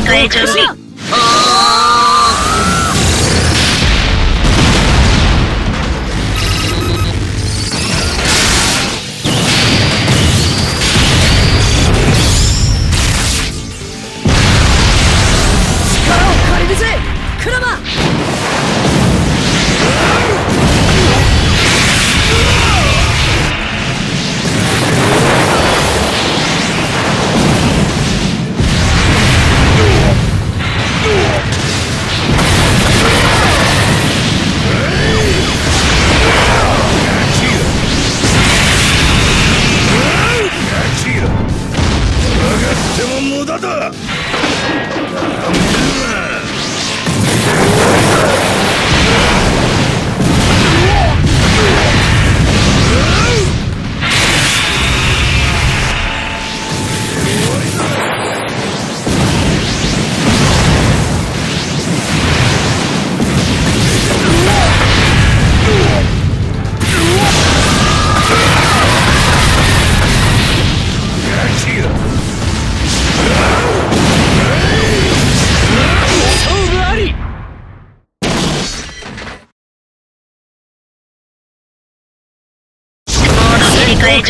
替え準備力 だ。Great,